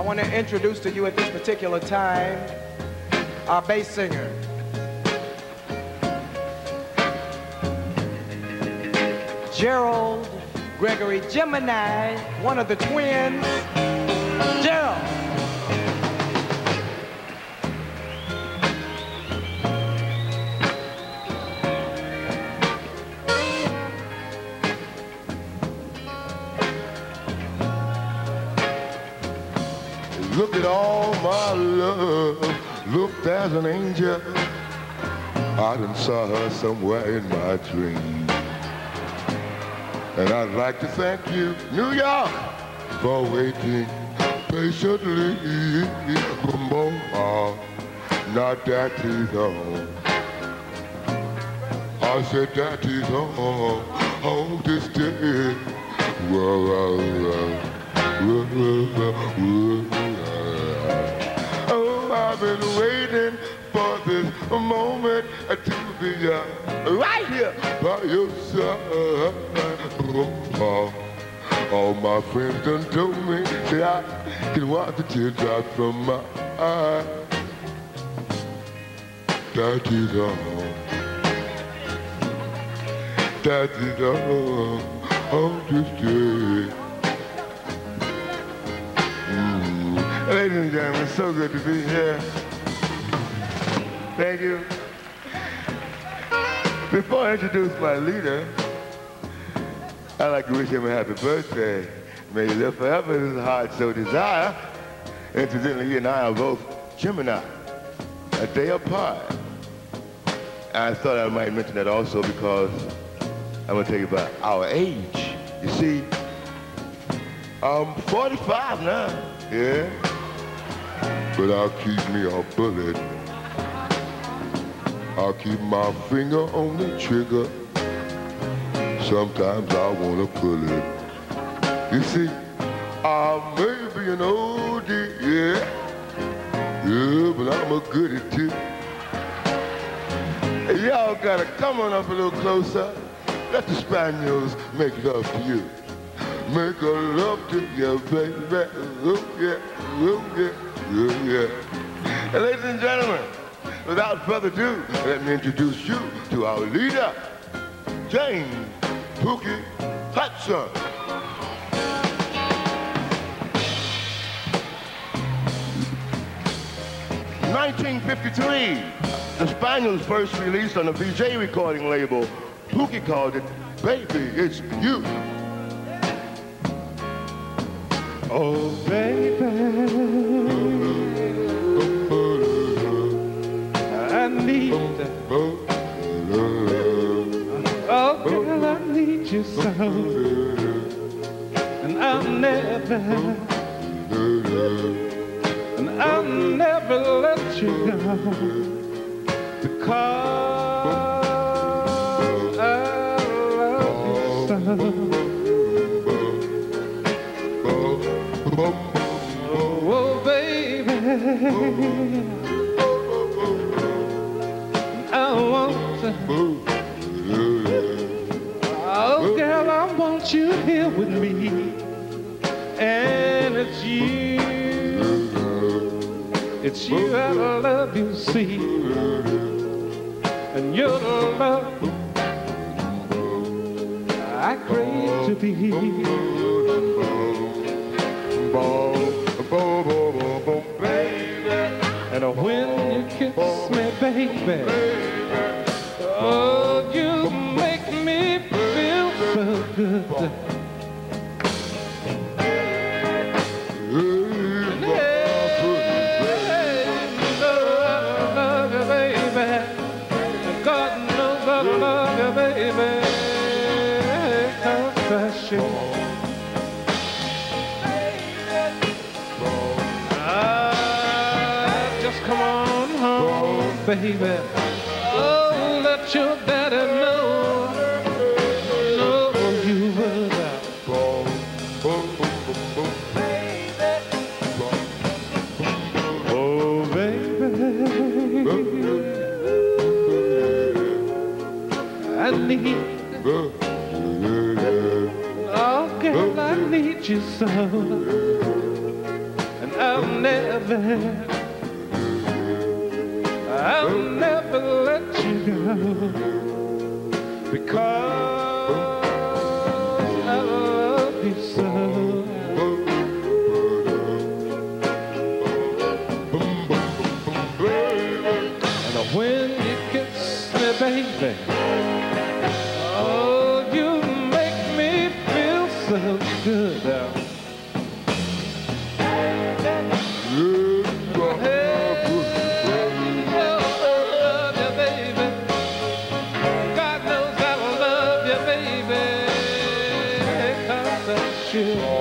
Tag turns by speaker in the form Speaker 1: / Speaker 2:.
Speaker 1: I want to introduce to you at this particular time our bass singer. Gerald Gregory Gemini, one of the twins. Gerald.
Speaker 2: Look at all my love. Look, there's an angel. I done saw her somewhere in my dream. And I'd like to thank you, New York, for waiting patiently. Not that he's home. I said that home, home to stay. Whoa, whoa, whoa. Whoa, whoa, whoa, whoa. I've been waiting for this moment to be uh, right here by your side. All my friends done told me that I can watch the teardrops from my eyes. That is all. That is all. Oh, just stay. Ladies and gentlemen, it's so good to be here. Thank you. Before I introduce my leader, I'd like to wish him a happy birthday. May he live forever his heart so desire. Incidentally, he and I are both Gemini, a day apart. I thought I might mention that also because I'm to tell you about our age. You see, I'm 45 now, yeah? But I'll keep me a bullet. I'll keep my finger on the trigger. Sometimes I wanna pull it. You see, I may be an oldie, yeah. Yeah, but I'm a goodie too. Y'all gotta come on up a little closer. Let the Spaniels make love to you. Make a love to you, baby. Oh yeah, oh yeah. And ladies and gentlemen, without further ado, let me introduce you to our leader, James Pookie Hudson. Nineteen fifty-three, the Spaniels first released on a Vee-Jay recording label. Pookie called it Baby, It's You.
Speaker 3: Oh, baby, I need, oh, girl, I need you so. And I'll never, and I'll never let you go. Because I love you so. Oh, baby, I want to. Oh, girl, I want you here with me. And it's you. It's you I love you, see. And your love I crave to be. And when you kiss me, baby, oh, you make me feel so good. And you I love you, baby. God knows I love you, baby. Confession. Baby. Oh, let your daddy know. Know you were. Oh, baby. I need, oh, girl, I need you so. And I'll never, because I love you so. And uh, when you kiss me, baby, oh, you make me feel so good. you.